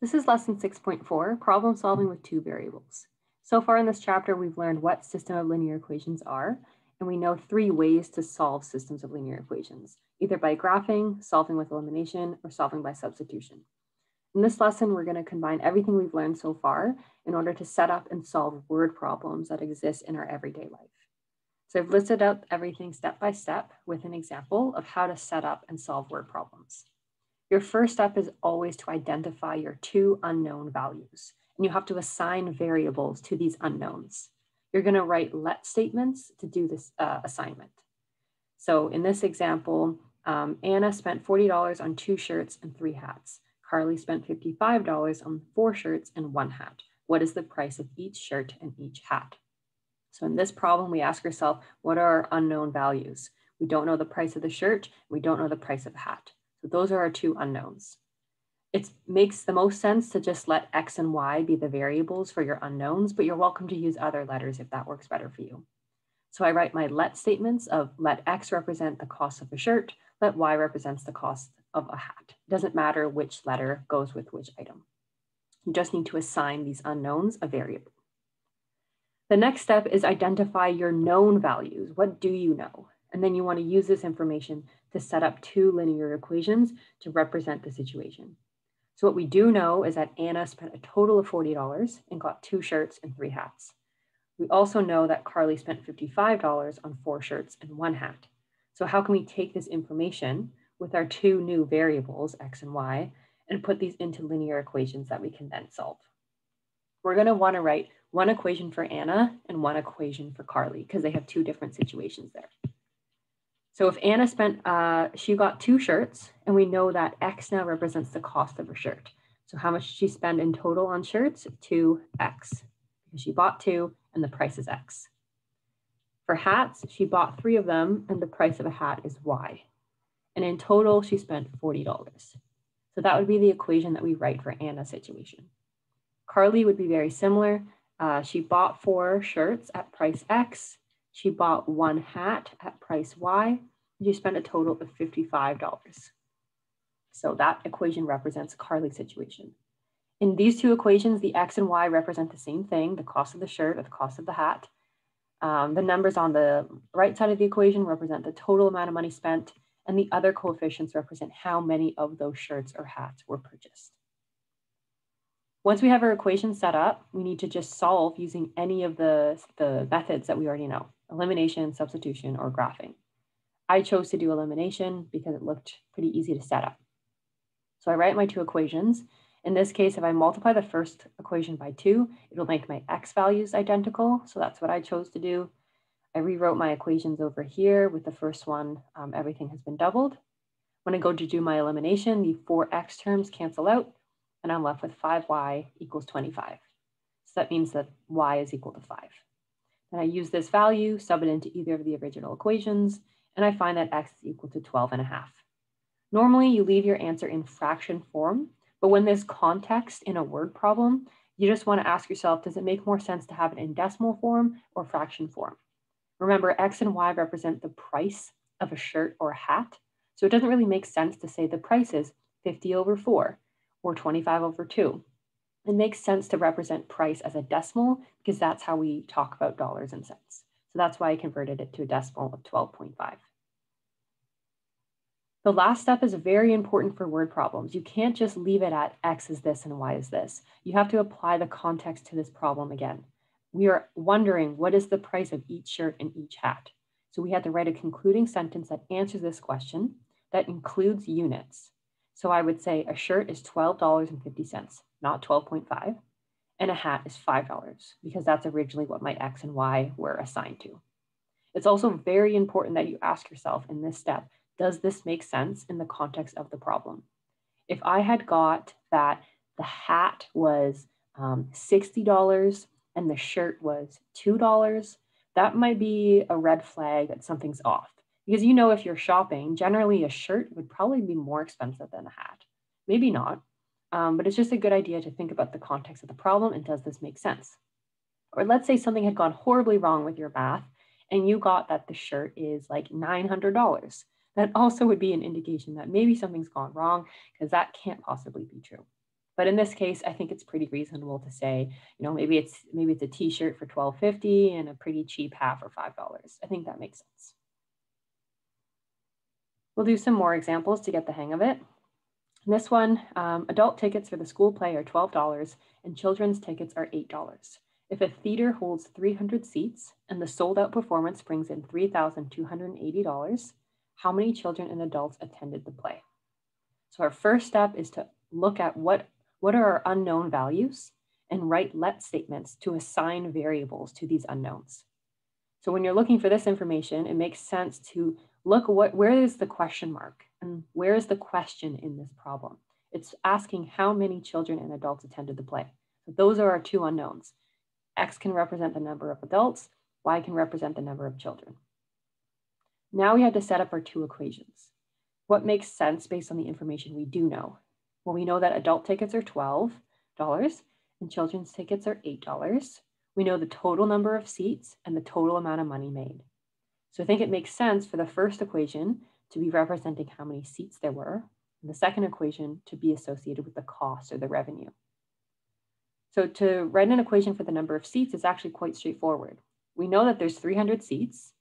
This is lesson 6.4, problem solving with two variables. So far in this chapter, we've learned what system of linear equations are, and we know three ways to solve systems of linear equations, either by graphing, solving with elimination, or solving by substitution. In this lesson, we're gonna combine everything we've learned so far in order to set up and solve word problems that exist in our everyday life. So I've listed out everything step by step with an example of how to set up and solve word problems. Your first step is always to identify your two unknown values, and you have to assign variables to these unknowns. You're gonna write let statements to do this uh, assignment. So in this example, um, Anna spent $40 on two shirts and three hats. Carly spent $55 on four shirts and one hat. What is the price of each shirt and each hat? So in this problem, we ask ourselves, what are our unknown values? We don't know the price of the shirt. We don't know the price of the hat. So those are our two unknowns. It makes the most sense to just let X and Y be the variables for your unknowns, but you're welcome to use other letters if that works better for you. So I write my let statements of let X represent the cost of a shirt, let Y represents the cost of a hat. It doesn't matter which letter goes with which item. You just need to assign these unknowns a variable. The next step is identify your known values. What do you know? And then you want to use this information to set up two linear equations to represent the situation. So what we do know is that Anna spent a total of $40 and got two shirts and three hats. We also know that Carly spent $55 on four shirts and one hat. So how can we take this information with our two new variables, X and Y, and put these into linear equations that we can then solve? We're gonna wanna write one equation for Anna and one equation for Carly because they have two different situations there. So if Anna spent, uh, she got two shirts and we know that X now represents the cost of her shirt. So how much did she spend in total on shirts? 2X, because she bought two and the price is X. For hats, she bought three of them and the price of a hat is Y. And in total, she spent $40. So that would be the equation that we write for Anna's situation. Carly would be very similar. Uh, she bought four shirts at price X she bought one hat at price Y. She spent a total of $55. So that equation represents Carly's situation. In these two equations, the X and Y represent the same thing, the cost of the shirt or the cost of the hat. Um, the numbers on the right side of the equation represent the total amount of money spent, and the other coefficients represent how many of those shirts or hats were purchased. Once we have our equation set up, we need to just solve using any of the, the methods that we already know elimination, substitution, or graphing. I chose to do elimination because it looked pretty easy to set up. So I write my two equations. In this case, if I multiply the first equation by two, it'll make my x values identical. So that's what I chose to do. I rewrote my equations over here with the first one, um, everything has been doubled. When I go to do my elimination, the four x terms cancel out and I'm left with 5y equals 25. So that means that y is equal to 5. Then I use this value, sub it into either of the original equations, and I find that x is equal to 12 and a half. Normally, you leave your answer in fraction form, but when there's context in a word problem, you just want to ask yourself, does it make more sense to have it in decimal form or fraction form? Remember, x and y represent the price of a shirt or a hat, so it doesn't really make sense to say the price is 50 over 4 or 25 over 2 it makes sense to represent price as a decimal because that's how we talk about dollars and cents. So that's why I converted it to a decimal of 12.5. The last step is very important for word problems. You can't just leave it at X is this and Y is this. You have to apply the context to this problem again. We are wondering what is the price of each shirt and each hat. So we had to write a concluding sentence that answers this question that includes units. So I would say a shirt is $12.50 not 12.5, and a hat is $5 because that's originally what my X and Y were assigned to. It's also very important that you ask yourself in this step, does this make sense in the context of the problem? If I had got that the hat was um, $60 and the shirt was $2, that might be a red flag that something's off. Because you know, if you're shopping, generally a shirt would probably be more expensive than a hat. Maybe not, um, but it's just a good idea to think about the context of the problem and does this make sense? Or let's say something had gone horribly wrong with your bath and you got that the shirt is like $900. That also would be an indication that maybe something's gone wrong because that can't possibly be true. But in this case, I think it's pretty reasonable to say, you know, maybe it's maybe it's a t-shirt for $12.50 and a pretty cheap hat for $5. I think that makes sense. We'll do some more examples to get the hang of it. In this one, um, adult tickets for the school play are $12 and children's tickets are $8. If a theater holds 300 seats and the sold out performance brings in $3,280, how many children and adults attended the play? So our first step is to look at what, what are our unknown values and write let statements to assign variables to these unknowns. So when you're looking for this information, it makes sense to look what where is the question mark and where is the question in this problem? It's asking how many children and adults attended the play. Those are our two unknowns. X can represent the number of adults, Y can represent the number of children. Now we have to set up our two equations. What makes sense based on the information we do know? Well, we know that adult tickets are $12 and children's tickets are $8. We know the total number of seats and the total amount of money made. So I think it makes sense for the first equation to be representing how many seats there were, and the second equation to be associated with the cost or the revenue. So to write an equation for the number of seats is actually quite straightforward. We know that there's 300 seats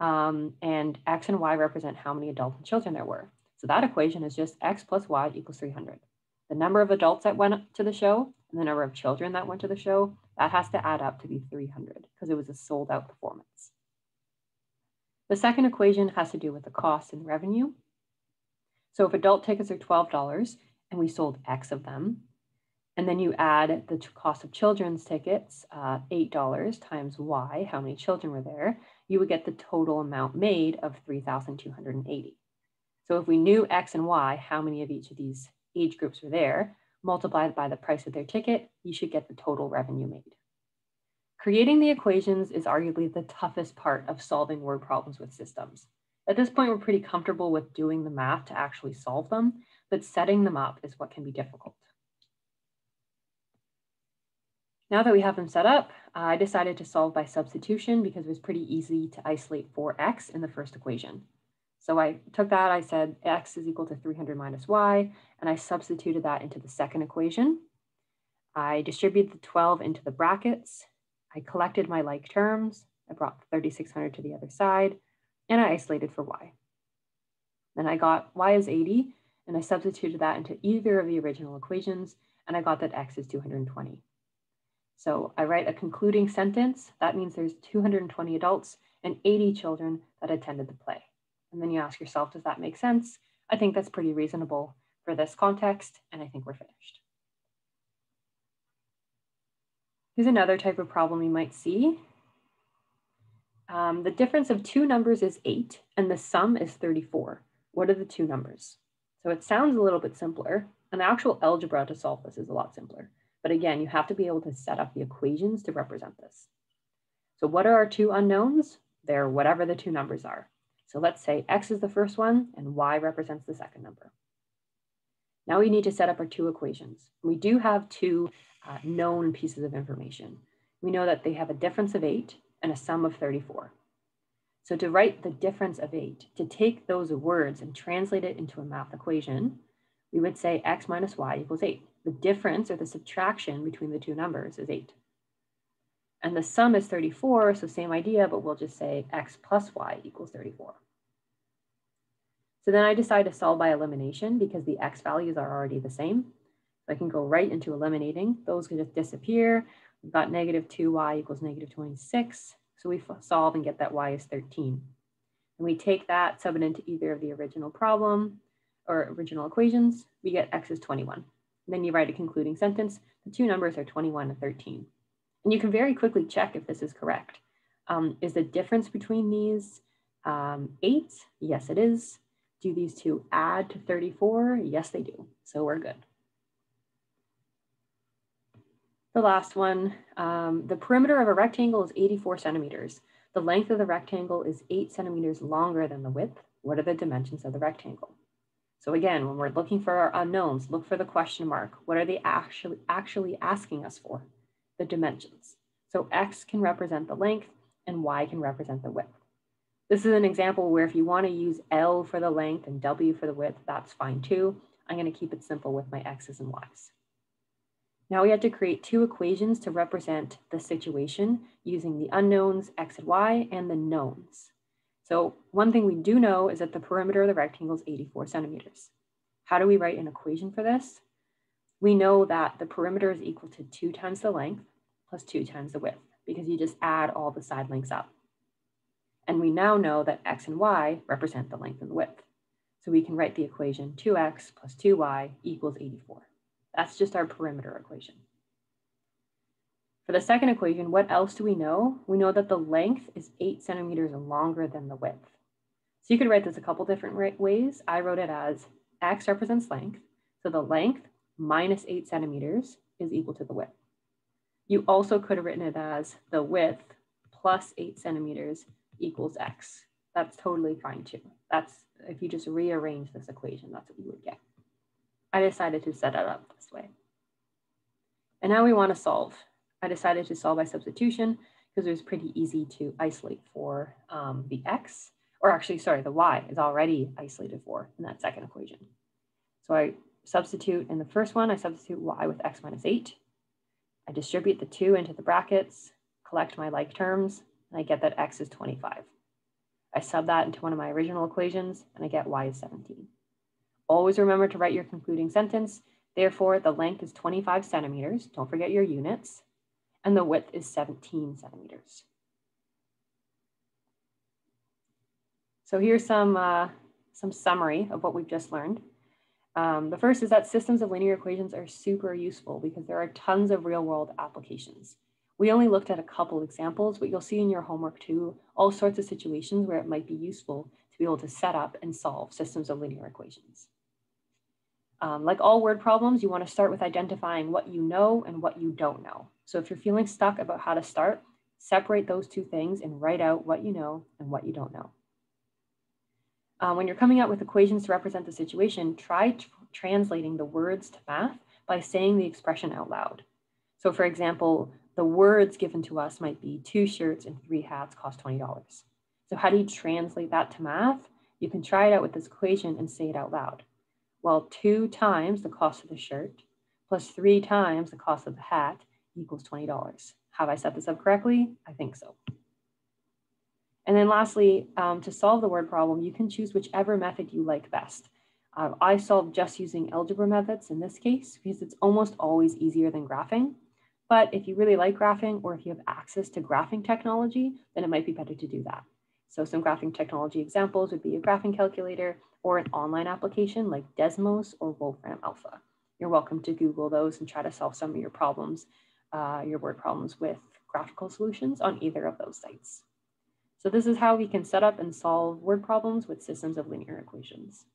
um, and X and Y represent how many adults and children there were. So that equation is just X plus Y equals 300. The number of adults that went to the show and the number of children that went to the show, that has to add up to be 300 because it was a sold out performance. The second equation has to do with the cost and revenue. So if adult tickets are $12 and we sold X of them, and then you add the cost of children's tickets, uh, $8 times Y, how many children were there, you would get the total amount made of 3,280. So if we knew X and Y, how many of each of these age groups were there, multiplied by the price of their ticket, you should get the total revenue made. Creating the equations is arguably the toughest part of solving word problems with systems. At this point, we're pretty comfortable with doing the math to actually solve them, but setting them up is what can be difficult. Now that we have them set up, I decided to solve by substitution because it was pretty easy to isolate 4x in the first equation. So I took that, I said x is equal to 300 minus y, and I substituted that into the second equation. I distributed the 12 into the brackets, I collected my like terms. I brought 3,600 to the other side and I isolated for y. Then I got y is 80 and I substituted that into either of the original equations and I got that x is 220. So I write a concluding sentence. That means there's 220 adults and 80 children that attended the play. And then you ask yourself, does that make sense? I think that's pretty reasonable for this context and I think we're finished. Here's another type of problem you might see. Um, the difference of two numbers is eight and the sum is 34. What are the two numbers? So it sounds a little bit simpler and the actual algebra to solve this is a lot simpler. But again, you have to be able to set up the equations to represent this. So what are our two unknowns? They're whatever the two numbers are. So let's say X is the first one and Y represents the second number. Now we need to set up our two equations. We do have two uh, known pieces of information. We know that they have a difference of eight and a sum of 34. So to write the difference of eight, to take those words and translate it into a math equation, we would say x minus y equals eight. The difference or the subtraction between the two numbers is eight. And the sum is 34, so same idea, but we'll just say x plus y equals 34. So then I decide to solve by elimination because the x values are already the same. I can go right into eliminating. Those can just disappear. We've got negative 2y equals negative 26. So we solve and get that y is 13. And we take that, sub it into either of the original problem or original equations, we get x is 21. Then you write a concluding sentence. The two numbers are 21 and 13. And you can very quickly check if this is correct. Um, is the difference between these um, 8? Yes, it is. Do these two add to 34? Yes, they do. So we're good. The last one, um, the perimeter of a rectangle is 84 centimeters. The length of the rectangle is eight centimeters longer than the width. What are the dimensions of the rectangle? So again, when we're looking for our unknowns, look for the question mark. What are they actually, actually asking us for? The dimensions. So X can represent the length and Y can represent the width. This is an example where if you want to use L for the length and W for the width, that's fine too. I'm going to keep it simple with my X's and Y's. Now we had to create two equations to represent the situation using the unknowns x and y and the knowns. So one thing we do know is that the perimeter of the rectangle is 84 centimeters. How do we write an equation for this? We know that the perimeter is equal to two times the length plus two times the width because you just add all the side lengths up. And we now know that x and y represent the length and the width. So we can write the equation 2x plus 2y equals 84. That's just our perimeter equation. For the second equation, what else do we know? We know that the length is eight centimeters longer than the width. So you could write this a couple different ways. I wrote it as x represents length. So the length minus eight centimeters is equal to the width. You also could have written it as the width plus eight centimeters equals x. That's totally fine too. That's if you just rearrange this equation, that's what you would get. I decided to set it up this way. And now we want to solve. I decided to solve by substitution because it was pretty easy to isolate for um, the x, or actually, sorry, the y is already isolated for in that second equation. So I substitute in the first one, I substitute y with x minus 8. I distribute the 2 into the brackets, collect my like terms, and I get that x is 25. I sub that into one of my original equations, and I get y is 17. Always remember to write your concluding sentence. Therefore, the length is 25 centimeters. Don't forget your units. And the width is 17 centimeters. So here's some, uh, some summary of what we've just learned. Um, the first is that systems of linear equations are super useful because there are tons of real world applications. We only looked at a couple examples, but you'll see in your homework too, all sorts of situations where it might be useful to be able to set up and solve systems of linear equations. Um, like all word problems, you want to start with identifying what you know and what you don't know. So if you're feeling stuck about how to start, separate those two things and write out what you know and what you don't know. Um, when you're coming up with equations to represent the situation, try translating the words to math by saying the expression out loud. So for example, the words given to us might be two shirts and three hats cost $20. So how do you translate that to math? You can try it out with this equation and say it out loud. Well, two times the cost of the shirt plus three times the cost of the hat equals $20. Have I set this up correctly? I think so. And then lastly, um, to solve the word problem, you can choose whichever method you like best. Uh, I solve just using algebra methods in this case because it's almost always easier than graphing. But if you really like graphing or if you have access to graphing technology, then it might be better to do that. So some graphing technology examples would be a graphing calculator or an online application like Desmos or Wolfram Alpha. You're welcome to Google those and try to solve some of your problems, uh, your word problems with graphical solutions on either of those sites. So this is how we can set up and solve word problems with systems of linear equations.